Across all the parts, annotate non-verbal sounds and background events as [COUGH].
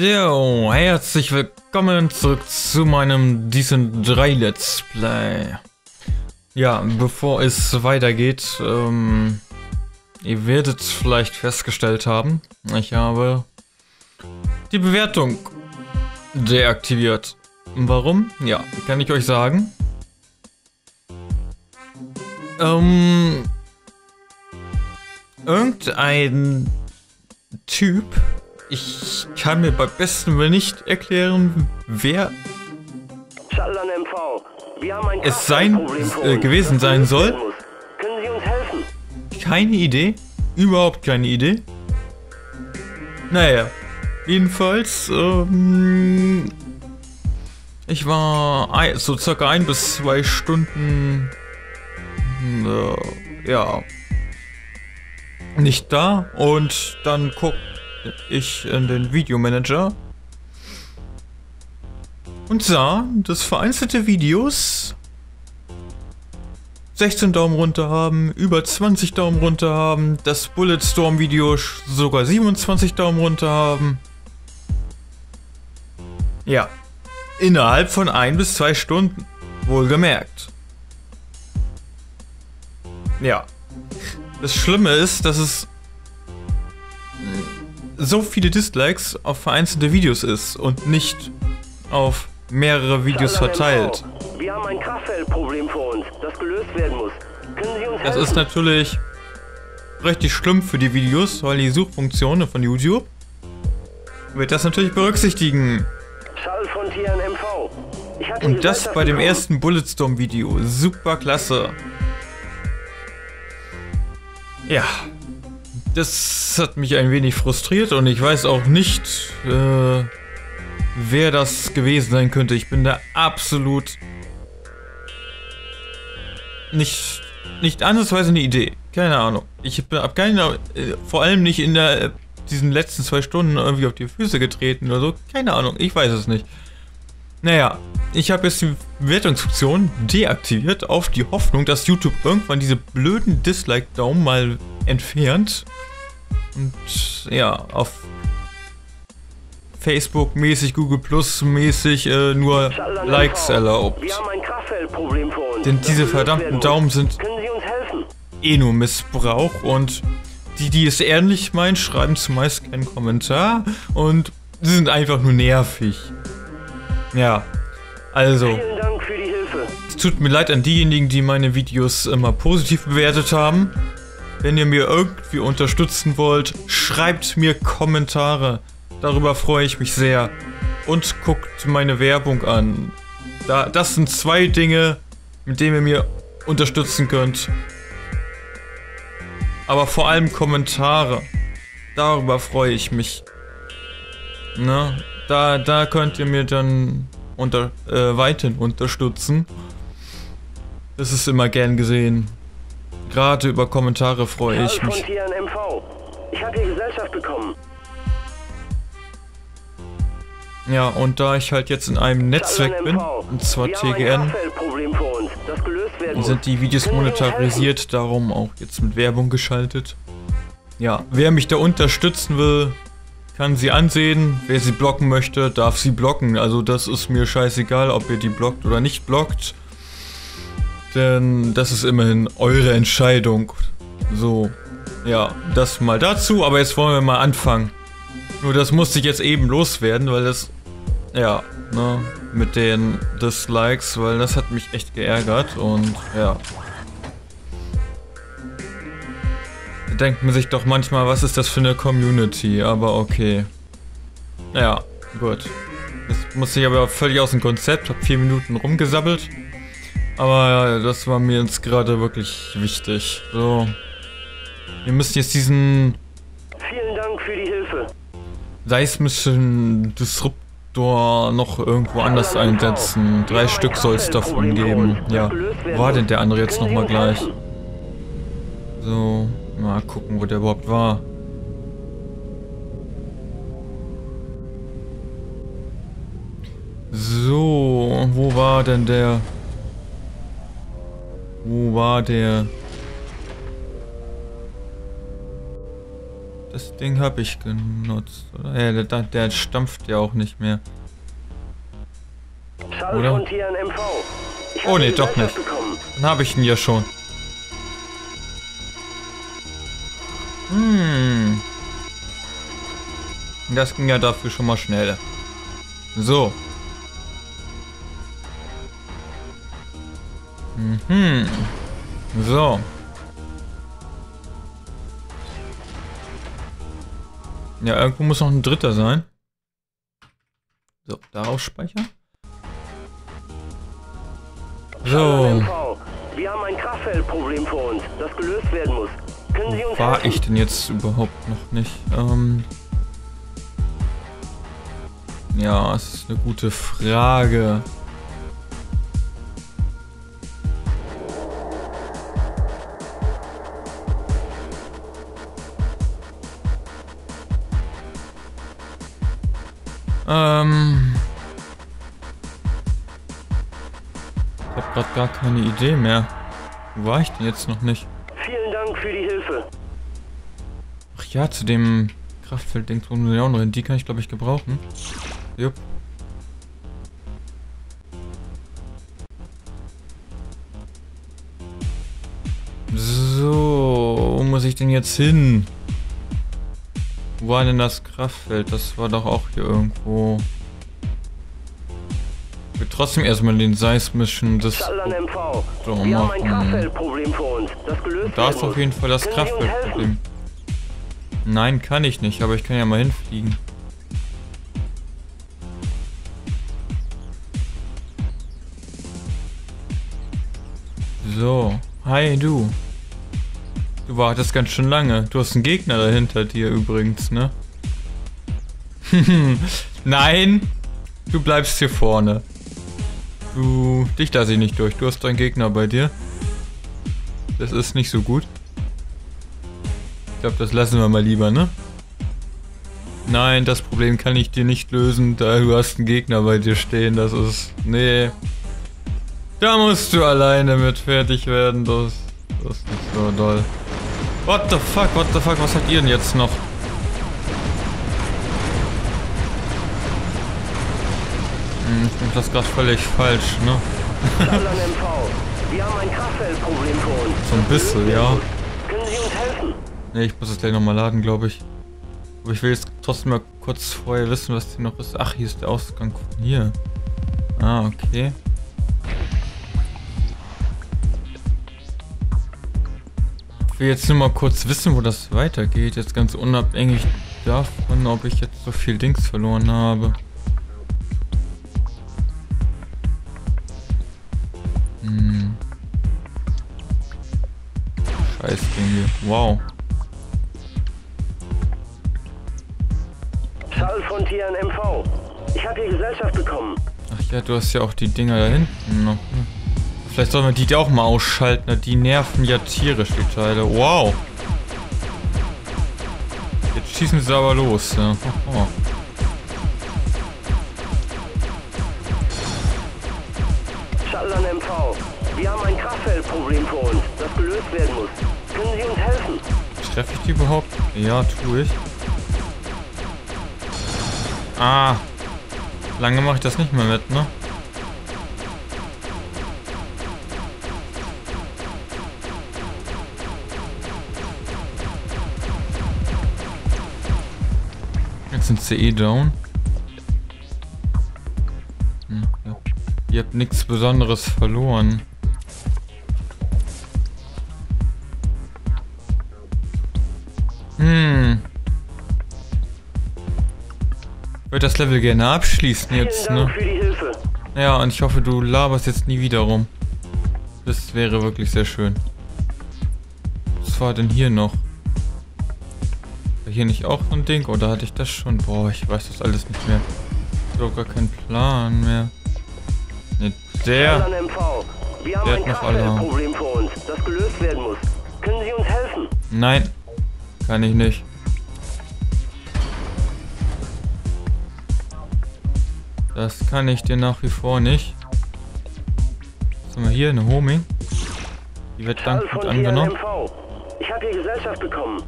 So, herzlich willkommen zurück zu meinem Decent 3 Let's Play. Ja, bevor es weitergeht, ähm, ihr werdet vielleicht festgestellt haben, ich habe die Bewertung deaktiviert. Warum? Ja, kann ich euch sagen. Ähm, irgendein Typ, ich kann mir beim besten Willen nicht erklären, wer es sein äh, gewesen sein soll. Keine Idee. Überhaupt keine Idee. Naja. Jedenfalls, ähm, ich war ein, so circa ein bis zwei Stunden, äh, ja, nicht da und dann guck ich in den Videomanager und sah, dass vereinzelte Videos 16 Daumen runter haben, über 20 Daumen runter haben, das Bulletstorm Video sogar 27 Daumen runter haben. Ja, innerhalb von ein bis zwei Stunden, wohlgemerkt. Ja, das Schlimme ist, dass es so viele Dislikes auf vereinzelte Videos ist und nicht auf mehrere Videos verteilt. Wir haben ein Kraftfeldproblem vor uns, das gelöst werden muss. Können Sie uns Das ist natürlich richtig schlimm für die Videos, weil die Suchfunktion von YouTube wird das natürlich berücksichtigen. Von TNMV. Und das bei dem ersten Bulletstorm Video. Super klasse. Ja. Das hat mich ein wenig frustriert und ich weiß auch nicht, äh, wer das gewesen sein könnte. Ich bin da absolut nicht, nicht ansatzweise eine Idee. Keine Ahnung. Ich habe keine, äh, vor allem nicht in der, äh, diesen letzten zwei Stunden irgendwie auf die Füße getreten oder so. Keine Ahnung. Ich weiß es nicht. Naja, ich habe jetzt die Wertungsfunktion deaktiviert auf die Hoffnung, dass YouTube irgendwann diese blöden Dislike-Daumen mal entfernt. Und ja, auf Facebook-mäßig, Google Plus-mäßig äh, nur Likes erlaubt. Denn diese verdammten. Daumen sind Können Sie uns helfen? eh nur Missbrauch und die, die es ehrlich meinen, schreiben zumeist keinen Kommentar und sie sind einfach nur nervig. Ja, also, Vielen Dank für die Hilfe. es tut mir leid an diejenigen, die meine Videos immer positiv bewertet haben. Wenn ihr mir irgendwie unterstützen wollt, schreibt mir Kommentare. Darüber freue ich mich sehr. Und guckt meine Werbung an. Da, das sind zwei Dinge, mit denen ihr mir unterstützen könnt. Aber vor allem Kommentare. Darüber freue ich mich. Ne? Da, da könnt ihr mir dann unter, äh, weiterhin unterstützen. Das ist immer gern gesehen. Gerade über Kommentare freue ich mich. Ich habe die Gesellschaft bekommen. Ja, und da ich halt jetzt in einem Netzwerk bin, und zwar TGN, sind die Videos monetarisiert, darum auch jetzt mit Werbung geschaltet. Ja, wer mich da unterstützen will, kann sie ansehen. Wer sie blocken möchte, darf sie blocken. Also das ist mir scheißegal, ob ihr die blockt oder nicht blockt. Denn das ist immerhin eure Entscheidung. So, ja, das mal dazu. Aber jetzt wollen wir mal anfangen. Nur das musste ich jetzt eben loswerden, weil das, ja, ne, mit den Dislikes, weil das hat mich echt geärgert und ja. Denkt man sich doch manchmal, was ist das für eine Community, aber okay. Ja, gut. Das musste ich aber völlig aus dem Konzept, hab vier Minuten rumgesabbelt. Aber ja, das war mir jetzt gerade wirklich wichtig. So. Wir müssen jetzt diesen Vielen Dank für die Hilfe. Seismischen Disruptor noch irgendwo anders einsetzen. Drei Stück soll es davon geben. Ja, wo war denn der andere jetzt nochmal gleich? So, mal gucken, wo der überhaupt war. So, wo war denn der? Wo war der? Das Ding habe ich genutzt, oder? Ja, der, der stampft ja auch nicht mehr. Oder? Oh, die doch nicht. Dann habe ich ihn ja schon. Hm. Das ging ja dafür schon mal schnell. So. Mhm. So. Ja, irgendwo muss noch ein dritter sein. So, darauf speichern. So. Wir haben ein Kraftfeldproblem vor uns, das gelöst werden muss. Uns War ich denn jetzt überhaupt noch nicht? Ähm ja, es ist eine gute Frage. Ähm. Ich habe gerade gar keine Idee mehr. Wo war ich denn jetzt noch nicht? Für die Hilfe. Ach ja, zu dem Kraftfeld-Ding wir auch noch hin. Die kann ich, glaube ich, gebrauchen. Jupp. So, wo muss ich denn jetzt hin? Wo war denn das Kraftfeld? Das war doch auch hier irgendwo. Trotzdem erstmal den seismischen das. So, Wir haben ein. Kraftfeldproblem vor uns, das gelöst Da ist auf jeden Fall das? Kraftwerkproblem. Nein, kann ich nicht, aber ich kann ja mal hinfliegen. So, hi du. Du wartest ganz schön lange. Du hast einen Gegner dahinter dir übrigens, ne? [LAUGHS] Nein, du bleibst hier vorne. Du, dich lasse ich nicht durch. Du hast deinen Gegner bei dir. Das ist nicht so gut. Ich glaube, das lassen wir mal lieber, ne? Nein, das Problem kann ich dir nicht lösen, da du hast einen Gegner bei dir stehen. Das ist... Nee. Da musst du alleine mit fertig werden. Das, das ist nicht so doll. What the fuck, what the fuck, was habt ihr denn jetzt noch? Ich bin das gerade völlig falsch, ne? [LAUGHS] So ein bisschen, ja. Ne, ich muss es gleich nochmal laden, glaube ich. Aber ich will jetzt trotzdem mal kurz vorher wissen, was hier noch ist. Ach, hier ist der Ausgang von hier. Ah, okay. Ich will jetzt nur mal kurz wissen, wo das weitergeht. Jetzt ganz unabhängig davon, ob ich jetzt so viel Dings verloren habe. Hier. Wow. Schall von TNMV. Ich habe hier Gesellschaft bekommen. Ach ja, du hast ja auch die Dinger da hinten noch. Ne? Vielleicht sollen wir die auch mal ausschalten. ne? Die nerven ja tierisch, die Teile. Wow. Jetzt schießen sie aber los. Ja. Oh. Schall an MV. Wir haben ein Kraftfeldproblem vor uns, das gelöst werden muss. Können Sie uns helfen? Treffe ich die überhaupt? Ja, tue ich. Ah. Lange mache ich das nicht mehr mit, ne? Jetzt sind sie eh down. Hm, ja. Ihr habt nichts Besonderes verloren. Würde das Level gerne abschließen jetzt, ne? Ja, und ich hoffe, du laberst jetzt nie wieder rum. Das wäre wirklich sehr schön. Was war denn hier noch? War hier nicht auch so ein Ding? Oder hatte ich das schon? Boah, ich weiß das alles nicht mehr. Ich habe gar keinen Plan mehr. Ne, der. Wir haben Der hat noch Alarm. Kraftfeldproblem vor uns, das gelöst werden muss. Können Sie uns helfen? Nein. Kann ich nicht. Das kann ich dir nach wie vor nicht. Was haben wir hier? Eine Homing. Die wird dankend angenommen. Ich habe hier Gesellschaft bekommen.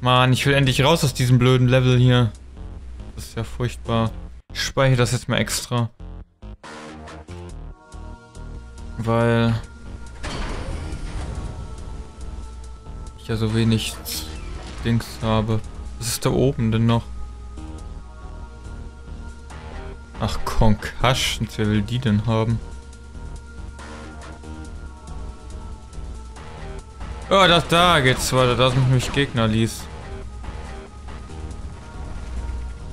Mann, ich will endlich raus aus diesem blöden Level hier. Das ist ja furchtbar. Ich speichere das jetzt mal extra. Weil... Ich ja so wenig Dings habe. Was ist da oben denn noch? Ach, Concussions, wer will die denn haben? Oh, das da geht's weiter. Da sind nämlich Gegner ließ.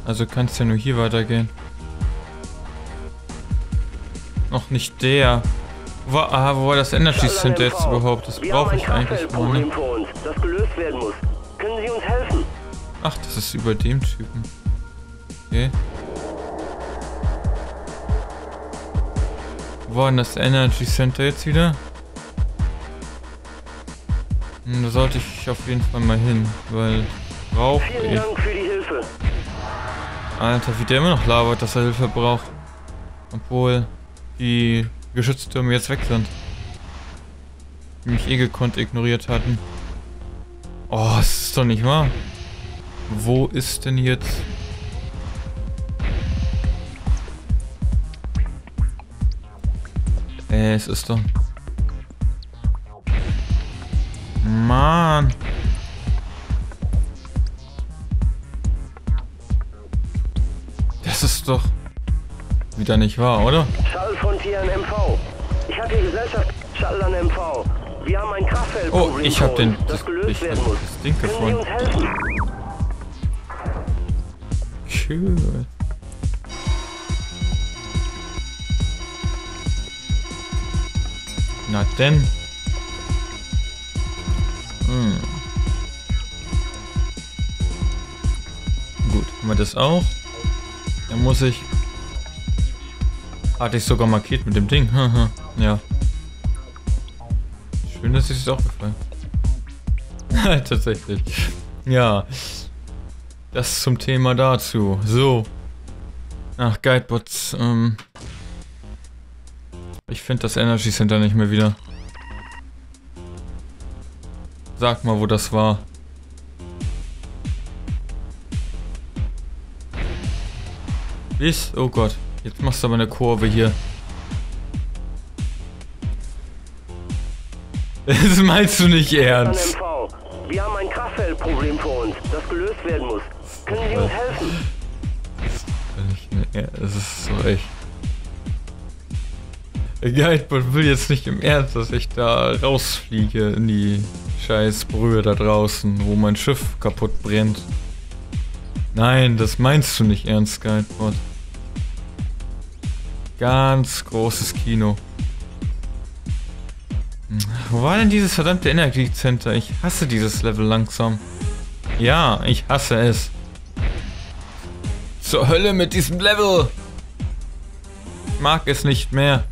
Also kann es ja nur hier weitergehen. Noch nicht der. Wo, ah, wo war das Energy Center jetzt überhaupt? Das brauche ich eigentlich mal. Ne? Das gelöst werden muss. Können Sie uns helfen? Ach, das ist über dem Typen. Okay. War denn das Energy Center jetzt wieder? Da sollte ich auf jeden Fall mal hin, weil brauche ich. Dank für die Hilfe. Alter, wie der immer noch labert, dass er Hilfe braucht. Obwohl die Geschütztürme jetzt weg sind. Die mich eh gekonnt ignoriert hatten. Oh, das ist doch nicht wahr. Wo ist denn jetzt... es ist doch... Mann. Das ist doch wieder nicht wahr, oder? Schall von TNMV. Ich die Gesellschaft Schall an MV. Wir haben ein Kraftfeld. Oh, ich habe den das das, gelöst ich, werden muss. das Ding gefunden. Cool. Na denn. Hm. Gut, haben wir das auch. Dann muss ich... Hatte ich sogar markiert mit dem Ding. [LAUGHS] Ja. Schön, dass es auch gefallen. [LAUGHS] Tatsächlich. Ja. Das zum Thema dazu. So. Ach, Guidebots. Ähm. Ich finde das Energy Center nicht mehr wieder. Sag mal, wo das war. Bis? Oh Gott. Jetzt machst du aber eine Kurve hier. [LAUGHS] Das meinst du nicht ernst. Wir haben ein Kraftfeldproblem vor uns, das gelöst werden muss. Können Sie uns helfen? Ja, es ist so echt. Der Guidebot will jetzt nicht im Ernst, dass ich da rausfliege in die scheiß Brühe da draußen, wo mein Schiff kaputt brennt. Nein, das meinst du nicht ernst, Guidebot. Ganz großes Kino. Wo war denn dieses verdammte Energiecenter? Ich hasse dieses Level langsam. Ja, ich hasse es. Zur Hölle mit diesem Level! Ich mag es nicht mehr.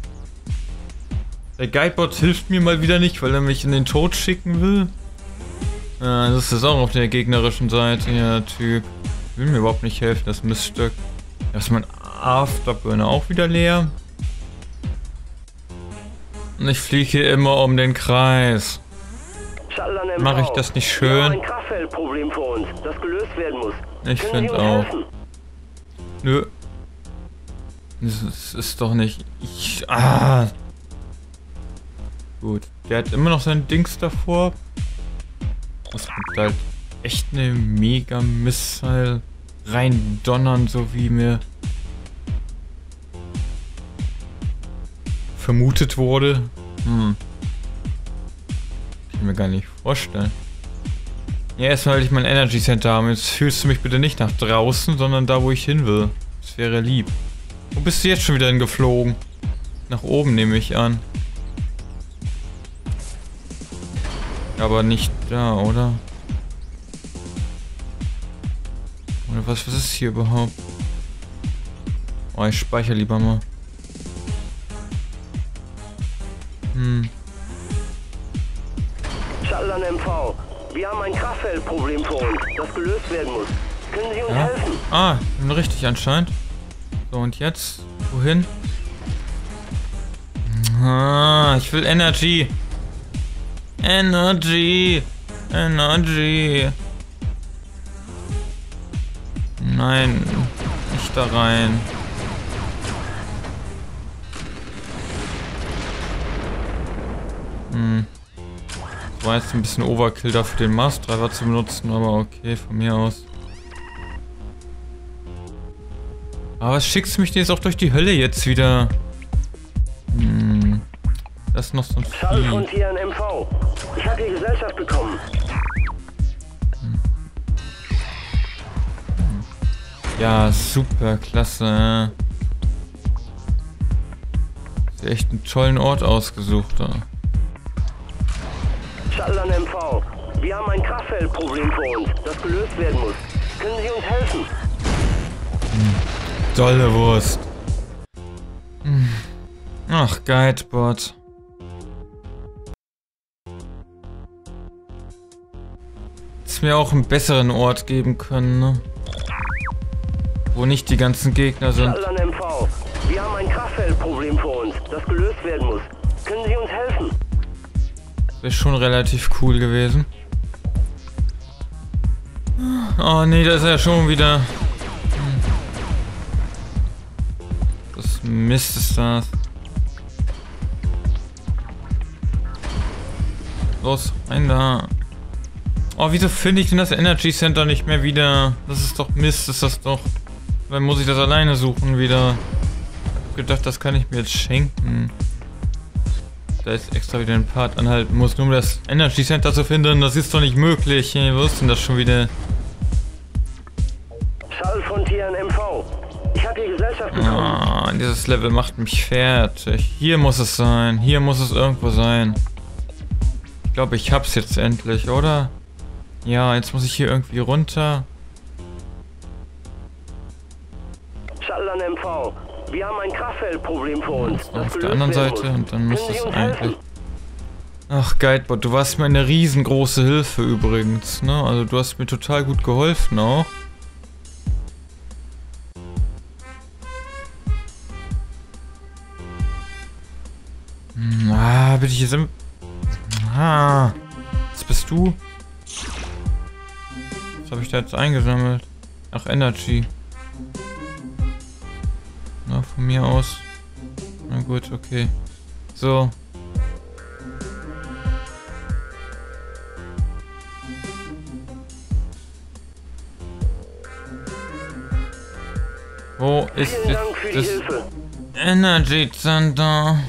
Der Guidebot hilft mir mal wieder nicht, weil er mich in den Tod schicken will. Ah, das ist auch auf der gegnerischen Seite, ja, Typ. Will mir überhaupt nicht helfen, das Miststück. Da ist mein Afterburner auch wieder leer. Und ich fliege hier immer um den Kreis. Schall an MV. Mach ich das nicht schön? Ich Können find Sie uns auch. Nö. Das ist- ist doch nicht. Ich. Ah. Gut. Der hat immer noch sein Dings davor. Das wird halt echt eine mega Missile rein donnern, so wie mir vermutet wurde. Hm. Kann ich mir gar nicht vorstellen. Ja, erstmal will ich mein Energy Center haben. Jetzt fühlst du mich bitte nicht nach draußen, sondern da, wo ich hin will. Das wäre lieb. Wo bist du jetzt schon wieder hingeflogen? Nach oben nehme ich an. Aber nicht da, oder? Oder was, was ist hier überhaupt? Oh, ich speichere lieber mal. Hm. Schall an MV. Wir haben ein Kraftfeldproblem vor uns, das gelöst werden muss. Können Sie uns Ja? helfen? Ah, richtig anscheinend. So, und jetzt? Wohin? Ah, ich will Energy. Energy. Energy. Nein, nicht da rein. Hm. War jetzt ein bisschen Overkill dafür, den Mars-Treiber zu benutzen, aber okay, von mir aus. Aber was schickst du mich denn jetzt auch durch die Hölle jetzt wieder? Hm. Das ist noch so ein Schall von hier an MV. Ich habe die Gesellschaft bekommen. Ja, super, klasse. Ist echt einen tollen Ort ausgesucht da. Shuttle an MV. Wir haben ein Kraftfeldproblem vor uns, das gelöst werden muss. Können Sie uns helfen? Tolle Wurst. Hm. Ach, Guidebot. Hätt's mir auch einen besseren Ort geben können, ne? Wo nicht die ganzen Gegner sind. MV. Wir haben ein Kraftfeldproblem vor uns, das gelöst werden muss. Können Sie uns helfen? Wäre schon relativ cool gewesen. Oh nee, da ist er schon wieder. Das Mist ist das. Los, rein da. Oh, wieso finde ich denn das Energy Center nicht mehr wieder? Das ist doch Mist, ist das doch. Dann muss ich das alleine suchen wieder. Ich hab gedacht, das kann ich mir jetzt schenken. Da ist extra wieder ein Part anhalten muss, nur um das Energy Center zu finden. Das ist doch nicht möglich. Hey, wo ist denn das schon wieder? Schall von hier an MV. Ich habe die Gesellschaft bekommen. Ah, dieses Level macht mich fertig. Hier muss es sein. Hier muss es irgendwo sein. Ich glaube, ich hab's jetzt endlich, oder? Ja, jetzt muss ich hier irgendwie runter. Shuttle an MV. Wir haben ein Kraftfeldproblem vor uns, das Auf der anderen Seite und dann muss es eigentlich... Ach, Guidebot, du warst mir eine riesengroße Hilfe übrigens, ne? Also du hast mir total gut geholfen auch. Hm, Ah, bin ich jetzt im... Ah, was bist du? Habe ich da jetzt eingesammelt? Ach, Energy. Na, von mir aus. Na gut, okay. So. Wo ist die das Hilfe. Energy Center?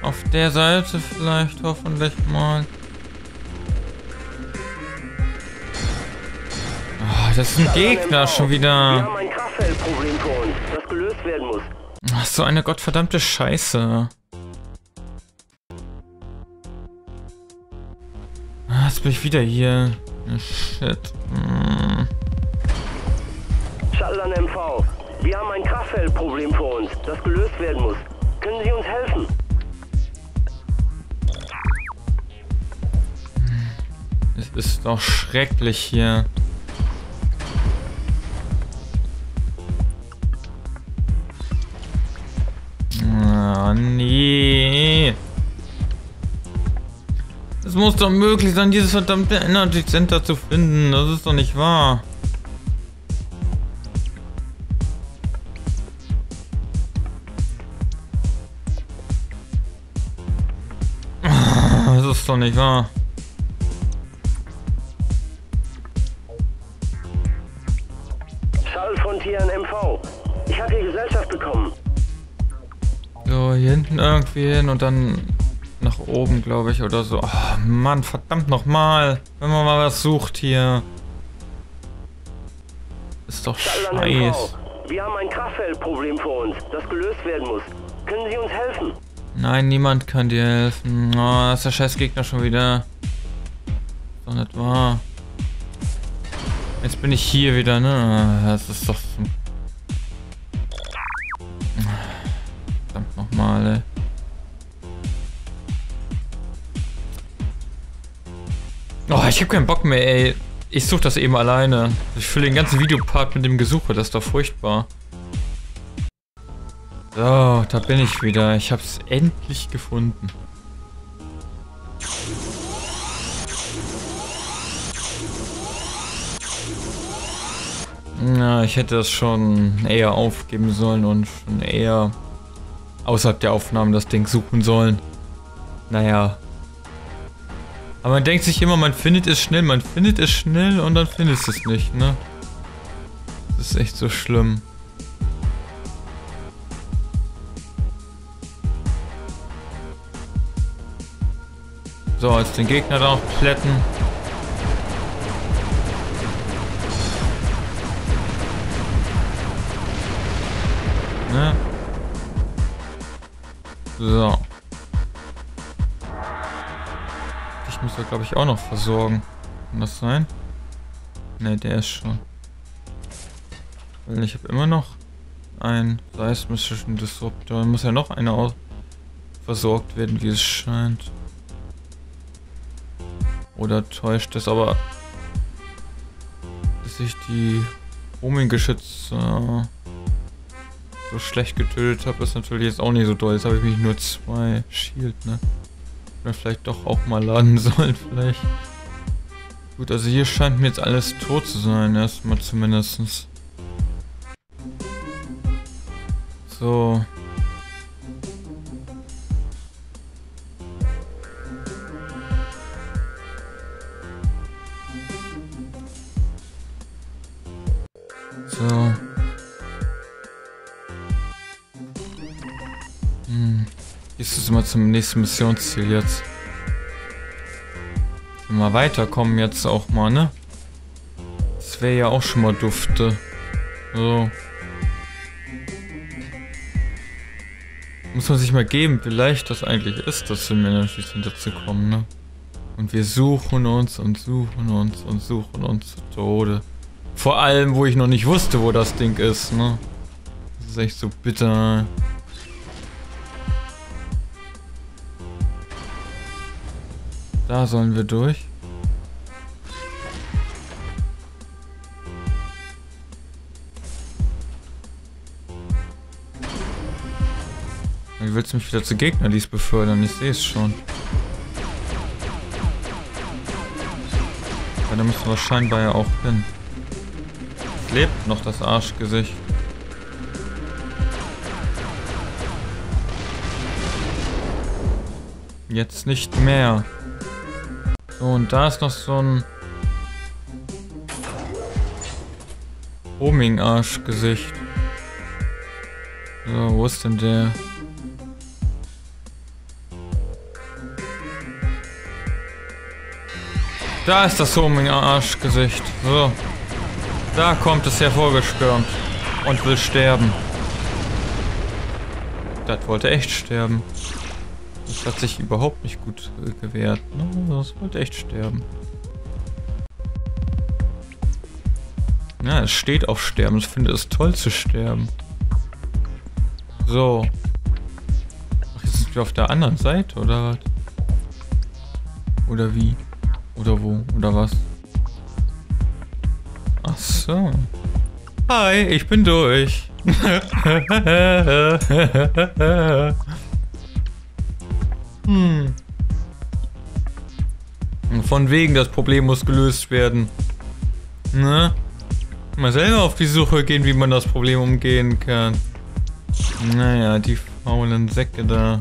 Auf der Seite vielleicht hoffentlich mal. Das ist ein Gegner schon wieder. Ach, so eine gottverdammte Scheiße. Ah, Jetzt bin ich wieder hier. Ah, Shit. Hm. Shuttle an MV. Wir haben ein Kraftfeldproblem vor uns, das gelöst werden muss. Können Sie uns helfen? Es ist doch schrecklich hier. Ah, nee. Es muss doch möglich sein, dieses verdammte Energy Center zu finden. Das ist doch nicht wahr. Ah, Das ist doch nicht wahr. Schall von hier an MV. Ich habe die Gesellschaft bekommen. So, hier hinten irgendwie hin und dann nach oben, glaube ich, oder so. Oh, Mann, verdammt nochmal. Wenn man mal was sucht hier. Ist doch scheiß. Wir haben ein Kraftfeldproblem vor uns, das gelöst werden muss. Können Sie uns helfen? Nein, niemand kann dir helfen. Oh, das ist der scheiß Gegner schon wieder. Ist doch nicht wahr. Jetzt bin ich hier wieder, ne? Das ist doch... so- Ey. Oh, ich hab keinen Bock mehr, ey. Ich suche das eben alleine. Ich fülle den ganzen Videopart mit dem Gesuche, das ist doch furchtbar. So, da bin ich wieder. Ich hab's endlich gefunden. Na, ich hätte das schon eher aufgeben sollen und schon eher außerhalb der Aufnahmen das Ding suchen sollen. Naja. Aber man denkt sich immer, man findet es schnell, man findet es schnell und dann findet es nicht, ne? Das ist echt so schlimm. So, jetzt den Gegner da noch plätten. Ne? So. Ich muss da glaube ich auch noch versorgen. Kann das sein? Ne, der ist schon. Weil ich habe immer noch einen seismischen Disruptor. Muss ja noch einer versorgt werden, wie es scheint. Oder täuscht es aber, dass ich die Homing-Geschütze so schlecht getötet habe, ist natürlich jetzt auch nicht so doll. Jetzt habe ich mich nur zwei Shield, ne? Oder vielleicht doch auch mal laden [LAUGHS] sollen, vielleicht. Gut, also hier scheint mir jetzt alles tot zu sein, erstmal zumindestens. So. So. Gehst du mal zum nächsten Missionsziel jetzt? Mal weiterkommen jetzt auch mal, ne? Das wäre ja auch schon mal dufte. So. Muss man sich mal geben, wie leicht das eigentlich ist, das im Energy Center zu kommen, ne? Und wir suchen uns und suchen uns und suchen uns zu Tode. Vor allem, wo ich noch nicht wusste, wo das Ding ist, ne? Das ist echt so bitter. Da sollen wir durch. Wie willst du mich wieder zu Gegner dies befördern? Ich sehe es schon. Ja, da müssen wir scheinbar ja auch hin lebt noch das Arschgesicht. Jetzt nicht mehr. So, und da ist noch so ein Homing-Arschgesicht. So, wo ist denn der? Da ist das Homing-Arschgesicht. So. Da kommt es hervorgestürmt und will sterben. Das wollte echt sterben. Das hat sich überhaupt nicht gut gewehrt. Ne? Das wollte echt sterben. Ja, es steht auf Sterben. Ich finde es toll zu sterben. So. Ach, jetzt sind wir auf der anderen Seite, oder was? Oder wie? Oder wo? Oder was? Ach so. Hi, ich bin durch. [LAUGHS] hm. Von wegen, das Problem muss gelöst werden. Ne? Mal selber auf die Suche gehen, wie man das Problem umgehen kann. Naja, die faulen Säcke da.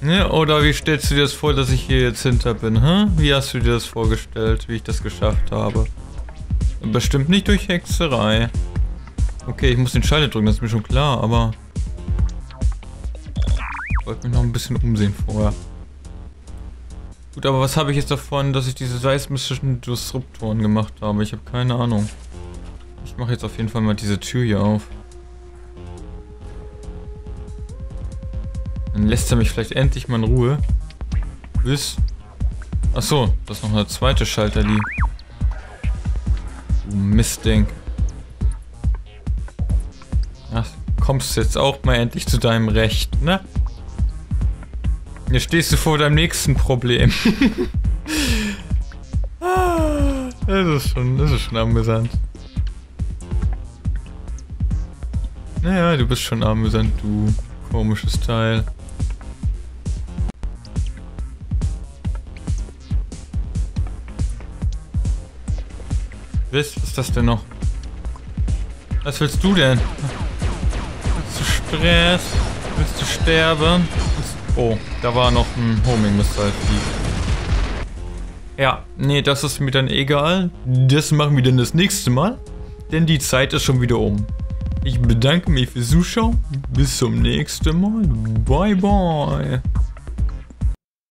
Ne? Oder wie stellst du dir das vor, dass ich hier jetzt hinter bin? Hä? Wie hast du dir das vorgestellt, wie ich das geschafft habe? Bestimmt nicht durch Hexerei. Okay, ich muss den Schalter drücken, das ist mir schon klar, aber... Wollte mich noch ein bisschen umsehen vorher. Gut, aber was habe ich jetzt davon, dass ich diese seismischen Disruptoren gemacht habe? Ich habe keine Ahnung. Ich mache jetzt auf jeden Fall mal diese Tür hier auf. Dann lässt er mich vielleicht endlich mal in Ruhe. Bis... Achso, das ist noch eine zweite Schalter, die... Du Mistding. Ach, kommst jetzt auch mal endlich zu deinem Recht, ne? Jetzt stehst du vor deinem nächsten Problem. [LAUGHS] das ist schon, das ist schon amüsant. Naja, du bist schon amüsant, du komisches Teil. Was ist das denn noch? Was willst du denn? Willst du Stress? Willst du sterben? Oh, da war noch ein Homing Missile Ja, nee, das ist mir dann egal. Das machen wir dann das nächste Mal. Denn die Zeit ist schon wieder um. Ich bedanke mich fürs Zuschauen. Bis zum nächsten Mal. Bye bye.